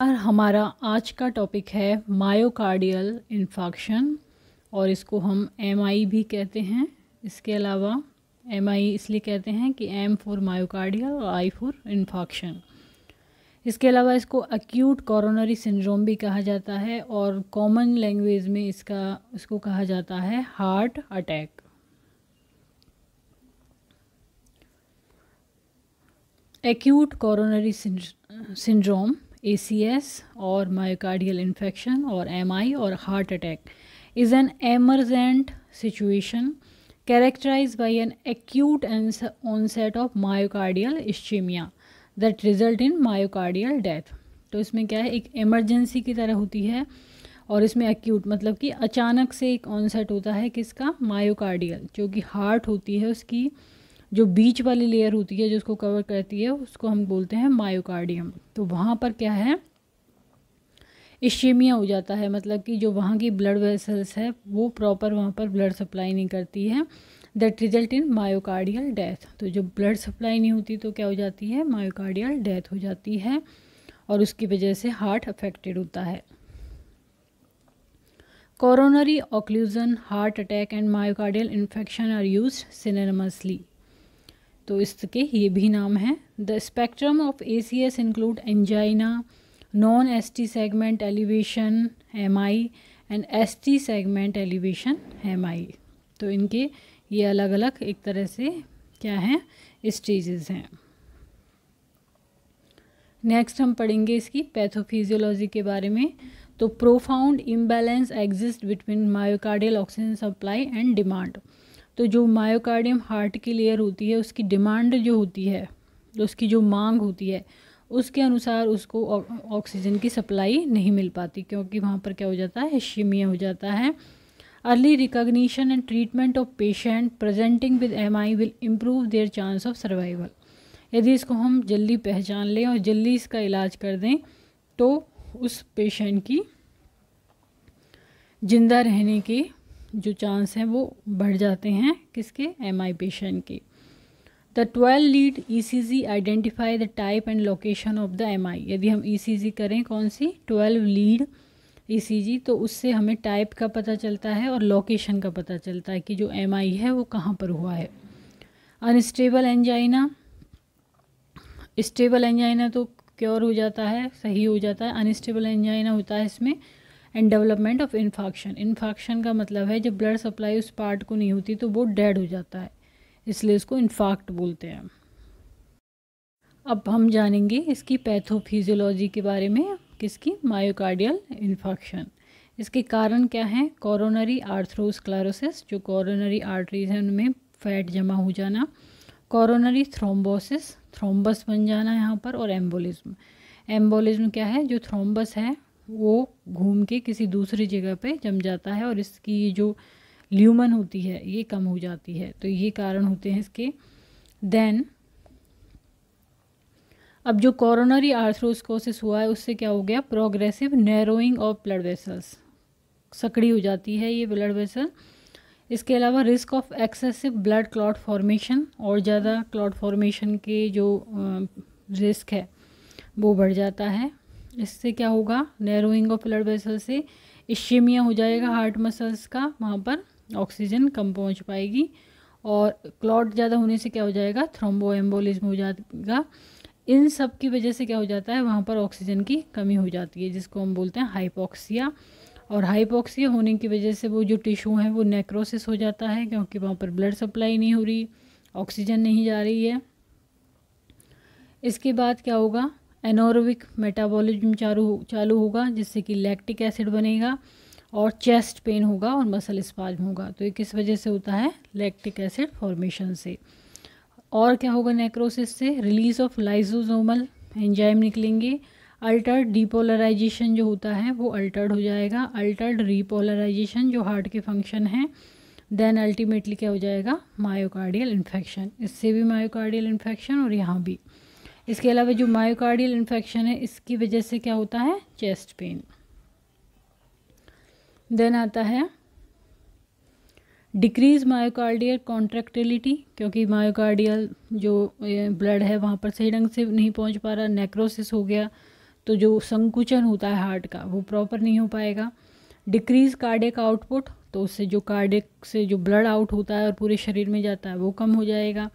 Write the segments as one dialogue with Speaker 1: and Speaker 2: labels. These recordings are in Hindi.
Speaker 1: और हमारा आज का टॉपिक है मायोकार्डियल इन्फाक्शन और इसको हम एमआई भी कहते हैं। इसके अलावा एमआई इसलिए कहते हैं कि एम फॉर मायोकार्डियल और आई फॉर इन्फाक्शन इसके अलावा इसको अक्यूट कॉरोनरी सिंड्रोम भी कहा जाता है और कॉमन लैंग्वेज में इसका, इसको कहा जाता है heart attack acute coronary syndrome ACS और मायोकार्डियल इन्फेक्शन और एमआई और heart attack is an emergent situation characterized by an acute onset of myocardial ischemia that result in myocardial death. तो इसमें क्या है? एक इमरजेंसी की तरह होती है और इसमें एक्यूट मतलब कि अचानक से एक ऑनसेट होता है किसका? मायोकार्डियल जो कि हार्ट होती है उसकी जो बीच वाली लेयर होती है, जो उसको कवर करती है, उसको हम बोलते हैं मायोकार्डियम तो वहाँ पर क्या है? इश्ेमिया हो जाता है मतलब कि जो वहाँ की ब्लड वेसल्स है, वो प्रॉपर वहाँ पर ब्लड सप्लाई नहीं करती है. That result in myocardial death तो जो ब्लड सप्लाई नहीं होती तो क्या हो जाती है? मायोकार्डियल डेथ हो जाती है और उसकी वजह से हार्ट अफेक्टेड होता है. Coronary occlusion heart attack and myocardial infection are used synonymously तो इसके ये भी नाम हैं। The spectrum of A C S include angina non S T segment elevation M I and S T segment elevation M I तो इनके ये अलग अलग एक तरह से क्या हैं स्टेजेस हैं। नेक्स्ट हम पढ़ेंगे इसकी पैथोफिजियोलॉजी के बारे में। तो profound imbalance exist between myocardial oxygen supply and demand तो जो मायोकार्डियम हार्ट की लेयर होती है, उसकी डिमांड जो होती है, उसकी जो मांग होती है, उसके अनुसार उसको ऑक्सीजन की सप्लाई नहीं मिल पाती क्योंकि वहाँ पर क्या हो जाता है शिमिया हो जाता है। Early recognition and treatment of patient presenting with M I will improve their chance of survival यदि इसको हम जल्दी पहचान लें और जल्दी इसका इलाज कर दें तो उस पेशेंट की ज़िंदा रहने के जो चांस हैं वो बढ़ जाते हैं किसके? एम आई पेशेंट के। The twelve lead E C G identify the type and location of the M I यदि हम ई सी जी करें, कौन सी? ट्वेल्व लीड ई सी जी तो उससे हमें टाइप का पता चलता है और लोकेशन का पता चलता है कि जो एम आई है, वो कहाँ पर हुआ है। अनस्टेबल एंजाइना स्टेबल एंजाइना तो क्योर हो जाता है, सही हो जाता है। अनस्टेबल एंजाइना होता है इसमें। And development of infarction infarction का मतलब है जब ब्लड सप्लाई उस पार्ट को नहीं होती तो वो डेड हो जाता है, इसलिए उसको इन्फाक्ट बोलते हैं। अब हम जानेंगे इसकी पैथोफिजियोलॉजी के बारे में, किसकी? मायोकार्डियल इन्फाक्शन इसके कारण क्या हैं? कॉरोनरी आर्थ्रोस्क्लेरोसिस जो कॉरोनरी आर्टरीज हैं, उनमें फैट जमा हो जाना। कॉरोनरी थ्रोम्बोसिस थ्रोम्बस बन जाना यहाँ पर, और एम्बोलिज्म एम्बोलिज्म क्या है? जो थ्रोम्बस है वो घूम के किसी दूसरी जगह पे जम जाता है और इसकी जो ल्यूमन होती है, ये कम हो जाती है। तो ये कारण होते हैं इसके। देन अब जो कोरोनरी आर्थ्रोस्कोसिस हुआ है, उससे क्या हो गया? Progressive narrowing of blood vessels Sakri हो जाती है ये ब्लड वेसल इसके अलावा risk of excessive blood clot formation और ज़्यादा क्लॉट फॉर्मेशन के जो रिस्क है, वो बढ़ जाता है। इससे क्या होगा? नैरोइंग ऑफ़ ब्लड वेसल से इश्यमिया हो जाएगा हार्ट मसल्स का, वहाँ पर ऑक्सीजन कम पहुँच पाएगी। और क्लॉट ज़्यादा होने से क्या हो जाएगा? थ्रोम्बो एम्बोलिज्म हो जाएगा। इन सब की वजह से क्या हो जाता है? वहाँ पर ऑक्सीजन की कमी हो जाती है, जिसको हम बोलते हैं हाइपोक्सिया और हाइपोक्सिया होने की वजह से वो जो टिश्यू है, वो नेक्रोसिस हो जाता है, क्योंकि वहाँ पर ब्लड सप्लाई नहीं हो रही ऑक्सीजन नहीं जा रही है। इसके बाद क्या होगा? एनोरोविक मेटाबॉलिज्म चालू चालू होगा, जिससे कि लैक्टिक एसिड बनेगा और चेस्ट पेन होगा और मसल स्पाज्म होगा। तो ये किस वजह से होता है? लैक्टिक एसिड फॉर्मेशन से। और क्या होगा नेक्रोसिस से? रिलीज़ ऑफ़ लाइजोजोमल एंजाइम निकलेंगे। अल्टर्ड डिपोलराइजेशन जो होता है, वो अल्टर्ड हो जाएगा। अल्टर्ड रिपोलराइजेशन जो हार्ट के फ़ंक्शन हैं देन अल्टीमेटली क्या हो जाएगा? मायोकार्डियल इन्फेक्शन इससे भी मायोकार्डियल इन्फेक्शन और यहाँ भी। इसके अलावा जो मायोकार्डियल इन्फेक्शन है, इसकी वजह से क्या होता है? चेस्ट पेन देन आता है डिक्रीज मायोकार्डियल कॉन्ट्रेक्टिलिटी क्योंकि मायोकार्डियल जो ब्लड है, वहाँ पर सही ढंग से नहीं पहुँच पा रहा नेक्रोसिस हो गया तो जो संकुचन होता है हार्ट का, वो प्रॉपर नहीं हो पाएगा। डिक्रीज कार्डिक आउटपुट तो उससे जो कार्डिक से जो ब्लड आउट होता है और पूरे शरीर में जाता है, वो कम हो जाएगा।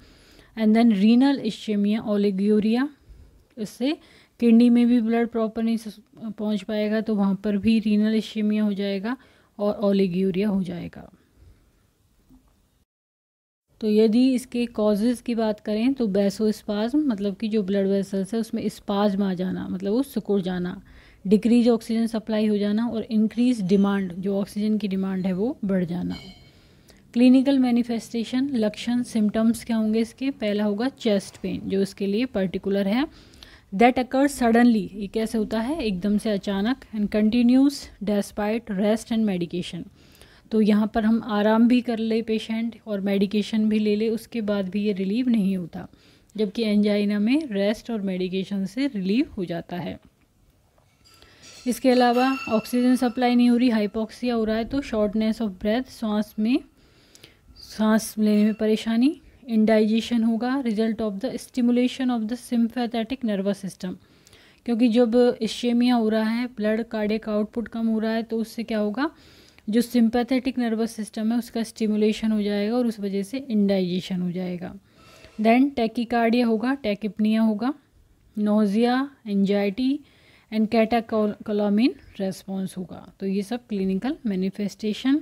Speaker 1: And then renal ischemia oliguria इससे किडनी में भी ब्लड प्रॉपर नहीं पहुँच पाएगा तो वहाँ पर भी रीनल इश्चेमिया हो जाएगा और ओलिग्यूरिया हो जाएगा। तो यदि इसके कॉजेज़ की बात करें तो बैसो स्पाज्म मतलब कि जो ब्लड वेसल्स है, उसमें स्पाज्म आ जाना मतलब वो सिकुड़ जाना डिक्रीज ऑक्सीजन सप्लाई हो जाना और इंक्रीज डिमांड जो ऑक्सीजन की डिमांड है, वो बढ़ जाना। क्लिनिकल मैनिफेस्टेशन, लक्षण, सिम्टम्स क्या होंगे इसके? पहला होगा चेस्ट पेन, जो इसके लिए पर्टिकुलर है। दैट अकर सडनली ये कैसे होता है? एकदम से अचानक and continuous despite rest and medication तो यहाँ पर हम आराम भी कर ले पेशेंट और मेडिकेशन भी ले ले, उसके बाद भी ये रिलीव नहीं होता, जबकि एंजाइना में रेस्ट और मेडिकेशन से रिलीव हो जाता है। इसके अलावा ऑक्सीजन सप्लाई नहीं हो रही हाइपोक्सिया हो रहा है तो शॉर्टनेस ऑफ़ ब्रेथ सांस में सांस लेने में परेशानी इंडाइजेशन होगा result of the stimulation of the sympathetic nervous system क्योंकि जब इश्ेमिया हो रहा है ब्लड कार्डियक आउटपुट कम हो रहा है तो उससे क्या होगा? जो सिंपैथेटिक नर्वस सिस्टम है, उसका स्टिमुलेशन हो जाएगा और उस वजह से इंडाइजेशन हो जाएगा. देन टेकिकार्डिया होगा टेकिपनिया होगा nausea anxiety and catecholamine response होगा. तो ये सब क्लिनिकल मैनिफेस्टेशन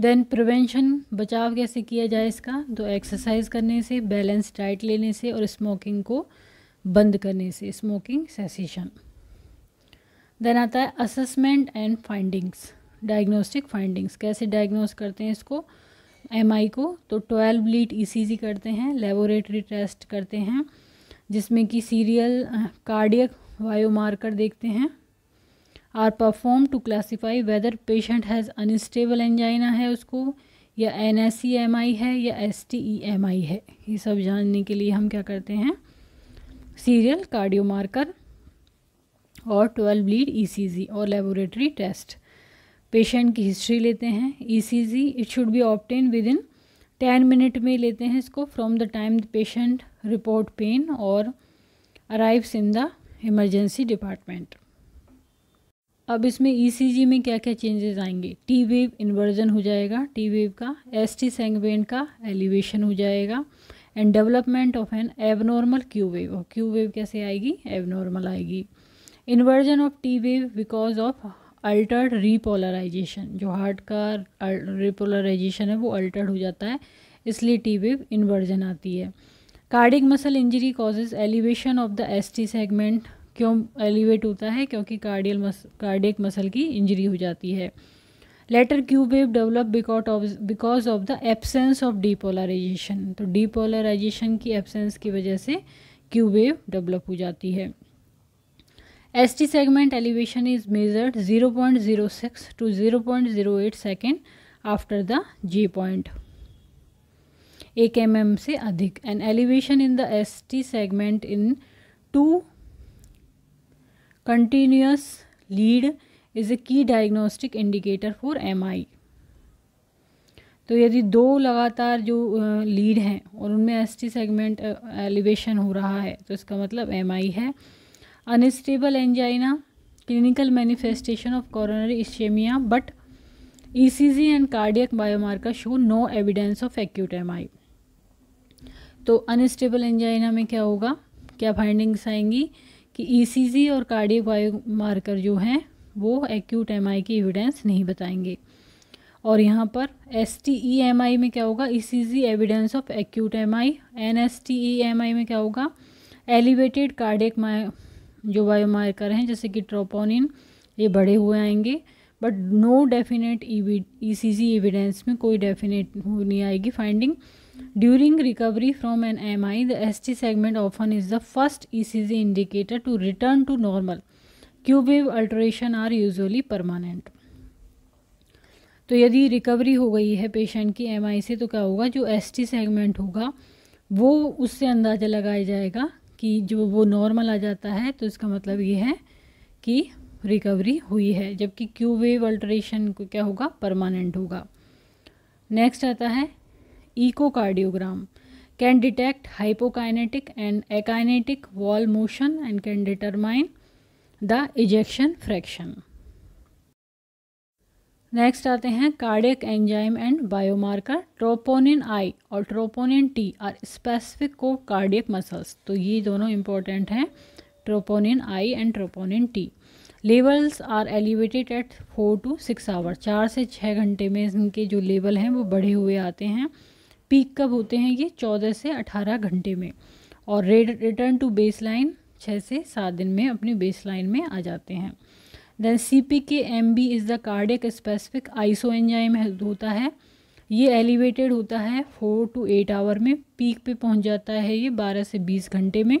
Speaker 1: देन प्रिवेंशन बचाव कैसे किया जाए इसका? तो एक्सरसाइज करने से बैलेंस डाइट लेने से और स्मोकिंग को बंद करने से स्मोकिंग सेसेशन देन आता है assessment and findings diagnostic findings कैसे डायग्नोस करते हैं इसको? एमआई को तो ट्वेल्व लीड ईसीजी करते हैं लेबोरेटरी टेस्ट करते हैं, जिसमें कि सीरियल कार्डियक बायोमार्कर देखते हैं। Are perform to classify whether patient has unstable angina है उसको, या N S E M I है, या S T E M I है। ये सब जानने के लिए हम क्या करते हैं? सीरियल कार्डियोमार्कर और ट्वेल्व लीड जी और लेबोरेटरी टेस्ट पेशेंट की हिस्ट्री लेते हैं। E C G it should be obtain within ten minute में लेते हैं इसको। From the time the patient report pain और arrives in the emergency department अब इसमें ईसीजी e में क्या क्या चेंजेस आएँगे? टी वेव इन्वर्जन हो जाएगा टी वेव का एस टी सेंगवेन का एलिवेशन हो जाएगा and development of an abnormal Q wave और क्यू वेव कैसे आएगी? एबनॉर्मल आएगी। Inversion of T wave because of altered repolarization जो हार्ट का रिपोलराइजेशन है, वो अल्टर्ड हो जाता है, इसलिए टी वेव इन्वर्जन आती है। Cardiac muscle injury causes elevation of the S T segment क्यों एलिवेट होता है? क्योंकि कार्डियल मस, कार्डियक मसल की इंजरी हो जाती है। Later Q wave develop because of because of the absence of depolarization तो डीपोलराइजेशन की एब्सेंस की वजह से क्यू वेव डेवलप हो जाती है। S T segment elevation is measured 0.06 two 0.08 second after the G point एक एम एम से अधिक। And elevation in the S T segment in two continuous lead is a key diagnostic indicator for M I तो यदि दो लगातार जो लीड हैं और उनमें एस टी सेगमेंट एलिवेशन हो रहा है तो इसका मतलब एम आई है। Unstable angina clinical manifestation of coronary ischemia but ECG and cardiac biomarker show no evidence of acute MI तो अनस्टेबल एंजाइना में क्या होगा? क्या फाइंडिंग्स आएँगी? कि ईसीजी और कार्डियक बायोमार्कर जो हैं, वो एक्यूट एमआई की एविडेंस नहीं बताएँगे। और यहाँ पर S T E M I में क्या होगा? E C G evidence of acute M I N S T E M I में क्या होगा? एलिवेटेड कार्डियक जो बायोमार्कर हैं, जैसे कि ट्रोपोनिन ये बढ़े हुए आएँगे। But no definite E C G evidence में कोई डेफिनेट नहीं आएगी finding N M I the S T segment often is the first E C G indicator to return to normal Q wave alteration are usually permanent तो यदि रिकवरी हो गई है पेशेंट की एम आई से तो क्या होगा? जो एस टी सेगमेंट होगा, वो उससे अंदाज़ा लगाया जाएगा कि जो वो नॉर्मल आ जाता है तो इसका मतलब ये है कि रिकवरी हुई है, जबकि क्यू वेव अल्ट्रेशन को क्या होगा? परमानेंट होगा। नेक्स्ट आता है echocardiogram can detect hypokinetic and akinetic wall motion and can determine the ejection fraction. Next आते हैं cardiac enzyme and biomarker troponin I और ट्रोपोनिन टी आर स्पेसिफिक को कार्डियक मसल्स तो ये दोनों इंपॉर्टेंट हैं troponin I and troponin T levels are elevated at four to six hour चार से छः घंटे में इनके जो लेवल हैं वो बढ़े हुए आते हैं। पीक कब होते हैं ये? चौदह से अठारह घंटे में। और रिटर्न टू बेस लाइन छः से सात दिन में अपनी बेस लाइन में आ जाते हैं। Then C P K M B is the cardiac specific isoenzyme होता है। ये एलिवेटेड होता है फोर टू एट आवर में। पीक पे पहुँच जाता है ये बारह से बीस घंटे में।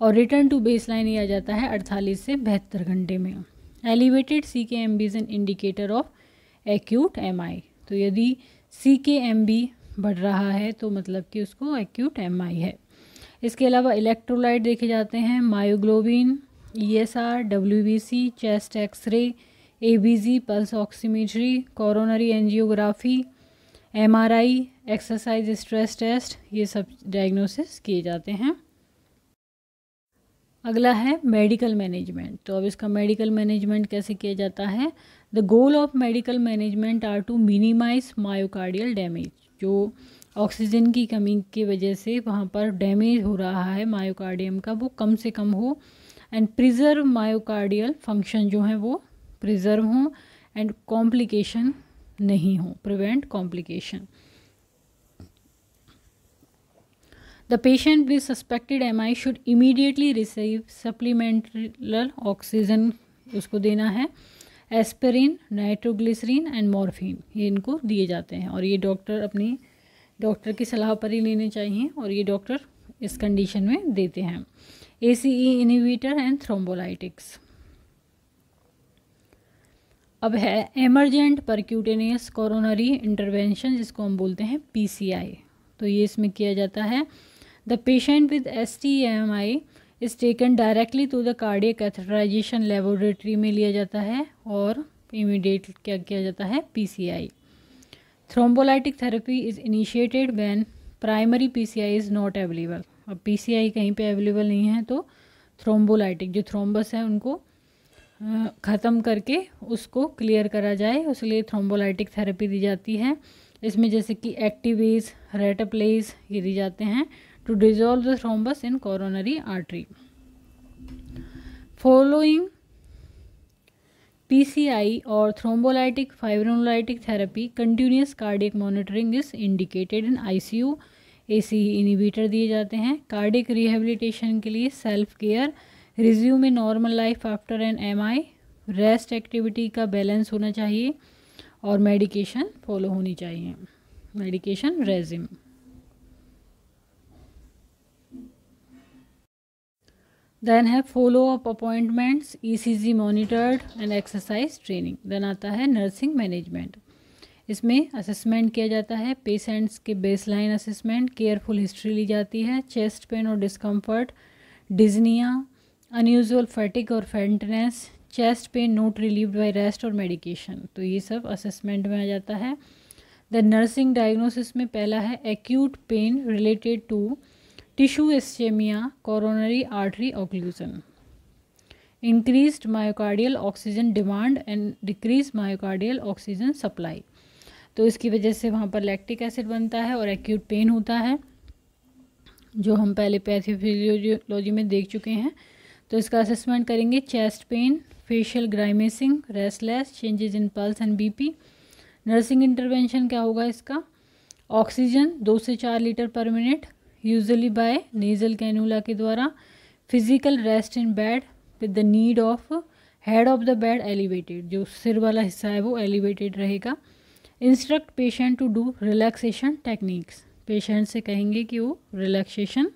Speaker 1: और रिटर्न टू बेस लाइन ये आ जाता है अड़तालीस से बहत्तर घंटे में। Elevated C K M B is an indicator of acute M I तो यदि सी के एम बी बढ़ रहा है तो मतलब कि उसको एक्यूट एम आई है। इसके अलावा इलेक्ट्रोलाइट देखे जाते हैं myoglobin E S R W B C chest X-ray A B G pulse oximetry coronary angiography M R I exercise stress test ये सब डायग्नोसिस किए जाते हैं। अगला है मेडिकल मैनेजमेंट तो अब इसका मेडिकल मैनेजमेंट कैसे किया जाता है? The goal of medical management are to minimise myocardial damage जो ऑक्सीजन की कमी की वजह से वहाँ पर डैमेज हो रहा है मायोकार्डियम का, वो कम से कम हो। एंड प्रिजर्व मायोकार्डियल फ़ंक्शन जो है वो प्रिजर्व हों एंड कॉम्प्लिकेशन नहीं हो prevent complication the patient with suspected M I should immediately receive supplemental oxygen उसको देना है। एस्पेरिन, नाइट्रोग्लिसरीन एंड मॉर्फिन, ये इनको दिए जाते हैं। और ये डॉक्टर अपनी, डॉक्टर की सलाह पर ही लेने चाहिए और ये डॉक्टर इस कंडीशन में देते हैं। ए सी ई इनिवेटर एंड थ्रोम्बोलाइटिक्स अब है एमरजेंट परक्यूटेनियस कोरोनरी इंटरवेंशन जिसको हम बोलते हैं पीसीआई तो ये इसमें किया जाता है। The patient with S T M I is taken directly to the cardiac catheterisation laboratory में लिया जाता है और इमीडिएट क्या किया जाता है? PCI thrombolytic therapy is initiated when primary PCI is not available अब पीसीआई कहीं पे अवेलेबल नहीं है तो थ्रोम्बोलाइटिक जो थ्रोम्बस है, उनको ख़त्म करके उसको क्लियर करा जाए उसके थ्रोम्बोलाइटिक थेरेपी दी जाती है। इसमें जैसे कि एक्टिवेज रेटाप्लेज ये दी जाते हैं। To dissolve the thrombus in coronary artery following PCI और thrombolytic fibrinolytic therapy continuous cardiac monitoring is indicated in ICU ACE inhibitor दिए जाते हैं। कार्डिक रिहेबिलिटेशन के लिए सेल्फ केयर रिज्यूम में normal life after an MI rest activity का बैलेंस होना चाहिए और मेडिकेशन फॉलो होनी चाहिए। मेडिकेशन रेजिम देन है follow up appointments ECG monitored and exercise training then आता है नर्सिंग मैनेजमेंट इसमें असेसमेंट किया जाता है पेशेंट्स के बेसलाइन असेसमेंट केयरफुल हिस्ट्री ली जाती है चेस्ट पेन और डिस्कम्फर्ट डिजनिया अनयूजल फैटिक और faintness chest pain not relieve by rest और मेडिकेशन तो ये सब असेसमेंट में आ जाता है। द नर्सिंग डायग्नोसिस में पहला है acute pain related to tissue ischaemia coronary artery occlusion. Increase myocardial oxygen demand and decrease myocardial oxygen supply. तो इसकी वजह से वहाँ पर लैक्टिक एसिड बनता है और एक्यूट पेन होता है, जो हम पहले पैथोफिजियोलॉजी में देख चुके हैं। तो इसका असेसमेंट करेंगे chest pain facial grimacing restless changes in pulse and BP nursing intervention क्या होगा इसका? ऑक्सीजन दो से चार लीटर पर minute usually by nasal cannula के द्वारा physical rest in bed with the need of head of the bed elevated जो सिर वाला हिस्सा है वो एलिवेटेड रहेगा। Instruct patient to do relaxation techniques patient से कहेंगे कि वो रिलैक्सेशन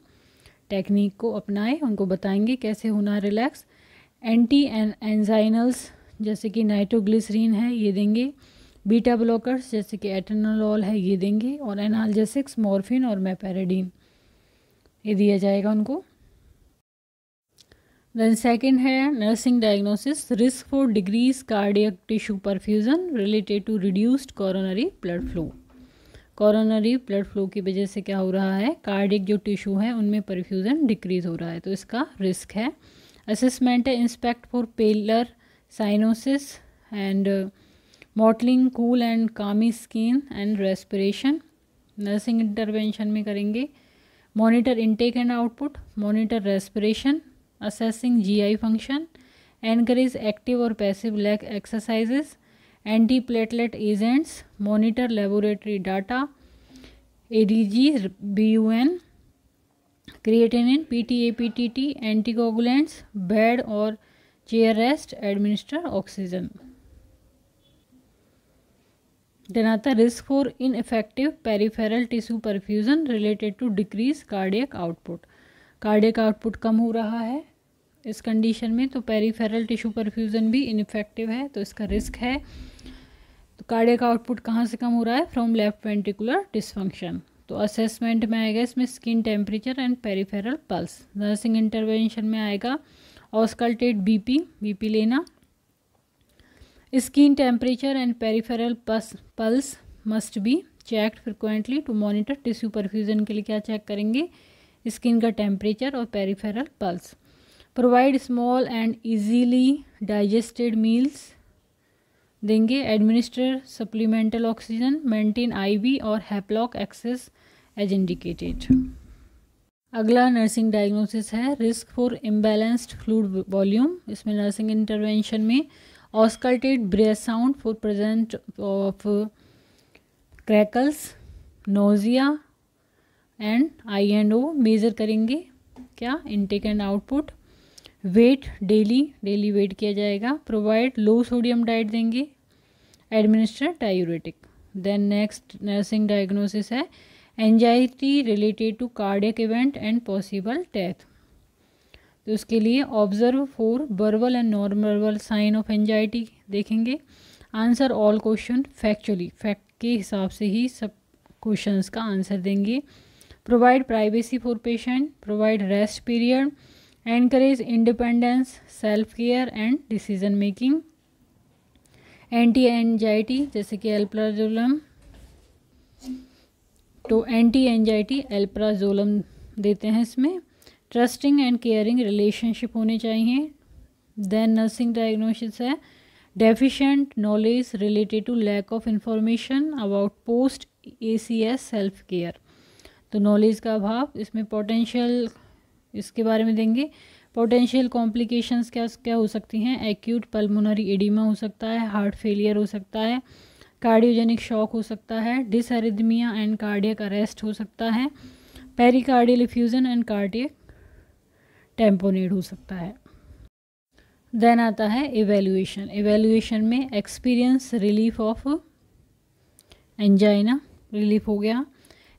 Speaker 1: टेक्निक को अपनाएँ, उनको बताएँगे कैसे होना रिलैक्स एंटी एंजाइनल्स जैसे कि नाइट्रोग्लिसरीन है, ये देंगे। बीटा ब्लॉकर्स जैसे कि एटनोलॉल है, ये देंगे। और एनाल्जेसिक्स मॉर्फिन और मेपेराडीन ये दिया जाएगा उनको। देन सेकेंड है nursing diagnosis risk for decrease cardiac tissue perfusion related to reduced coronary blood flow coronary blood flow की वजह से क्या हो रहा है? कार्डिक जो टिश्यू है, उनमें परफ्यूजन डिक्रीज हो रहा है तो इसका रिस्क है। असेसमेंट है inspect for pallor cyanosis and mottling cool and clammy skin and respiration nursing intervention में करेंगे। Monitor intake and output monitor respiration assessing GI function encourage active और passive leg exercises anti platelet agents monitor laboratory data A D G B U N creatinine PTA-PTT anticoagulants, bed और chair rest, administer oxygen. Then आता risk for ineffective peripheral tissue perfusion related to decrease cardiac output. Cardiac output कम हो रहा है। इस कंडीशन में तो पेरीफेरल टिश्यू परफ्यूजन भी इनफेक्टिव है तो इसका रिस्क है। तो कार्डियक आउटपुट कहाँ से कम हो रहा है? फ्रॉम लेफ़्ट वेंटिकुलर डिसफंक्शन तो असेसमेंट में आएगा इसमें skin temperature and peripheral pulse nursing intervention में आएगा। ऑस्कल्टेड बीपी बीपी लेना। Skin temperature and peripheral pulse must be checked frequently to monitor tissue perfusion के लिए क्या चेक करेंगे? स्किन का टेम्परेचर और peripheral pulse. Provide small and easily digested meals देंगे। Administer supplemental oxygen, maintain IV और हैप्लॉक एक्सेस एज इंडिकेटेड। अगला नर्सिंग डायग्नोसिस है। Risk for imbalanced fluid volume. इसमें नर्सिंग इंटरवेंशन में auscultated breath sound for present of crackles nausea and I and O measure करेंगे क्या? Intake and output weight daily daily weight किया जाएगा. प्रोवाइड लो सोडियम डाइट देंगे. Administer diuretic then next nursing diagnosis है. Anxiety related to cardiac event and possible death तो उसके लिए observe for verbal and normal sign of anxiety देखेंगे। Answer all question factually fact के हिसाब से ही सब क्वेश्चंस का आंसर देंगे। Provide privacy for patient provide rest period encourage independence self care and decision making anti anxiety जैसे कि एल्प्राजोलम तो एंटी एनजाइटी एल्प्राजोलम देते हैं इसमें। ट्रस्टिंग एंड केयरिंग रिलेशनशिप होने चाहिए। देन नर्सिंग डायग्नोसिस है। Deficient knowledge related to lack of information about post A C S self care तो नॉलेज का अभाव, इसमें पोटेंशियल इसके बारे में देंगे। पोटेंशियल कॉम्प्लिकेशंस क्या क्या हो सकती हैं? एक्यूट पल्मोनरी एडिमा हो सकता है हार्ट फेलियर हो सकता है कार्डियोजेनिक शॉक हो सकता है डिसरिदमिया एंड कार्डियक अरेस्ट हो सकता है। Pericardial effusion and cardiac tamponade हो सकता है। देन आता है एवेल्यूएशन एवेल्यूएशन में experience relief of angina relief हो गया।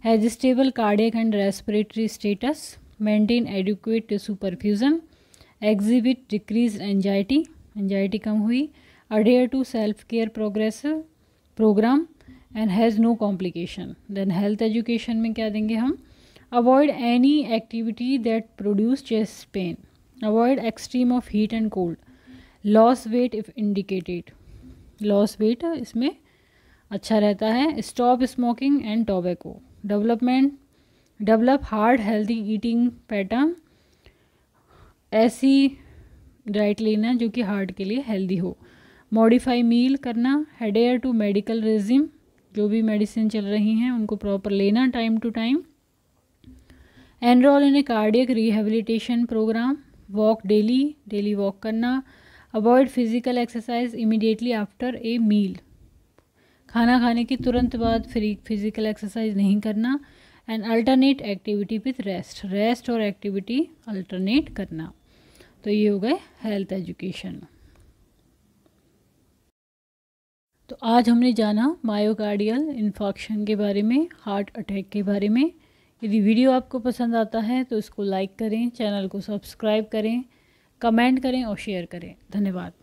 Speaker 1: Has stable cardiac and respiratory status maintain adequate tissue perfusion exhibit decrease anxiety anxiety कम हुई। Adhere to self care progressive programme and has no complication then health education में क्या देंगे हम? Avoid any activity that produce chest pain avoid extreme of heat and cold loss weight if indicated loss weight इसमें अच्छा रहता है। Stop smoking and tobacco development develop heart healthy eating pattern ऐसी डाइट लेना जो कि हार्ट के लिए हेल्दी हो। मॉडिफाई मील करना। हेडेयर टू मेडिकल रेजिम जो भी मेडिसिन चल रही हैं, उनको प्रॉपर लेना time to time enrol in a cardiac rehabilitation programme walk daily daily walk करना avoid physical exercise immediately after a meal खाना खाने के तुरंत बाद फ्री फ़िज़िकल एक्सरसाइज नहीं करना and alternate activity with rest rest और एक्टिविटी अल्टरनेट करना. तो ये हो गए हेल्थ एजुकेशन तो आज हमने जाना मायोकार्डियल इन्फॉक्शन के बारे में हार्ट अटैक के बारे में यदि वीडियो आपको पसंद आता है तो इसको लाइक करें, चैनल को सब्सक्राइब करें, कमेंट करें और शेयर करें। धन्यवाद।